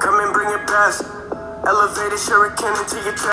Come and bring your best. Elevated shuriken into your chest.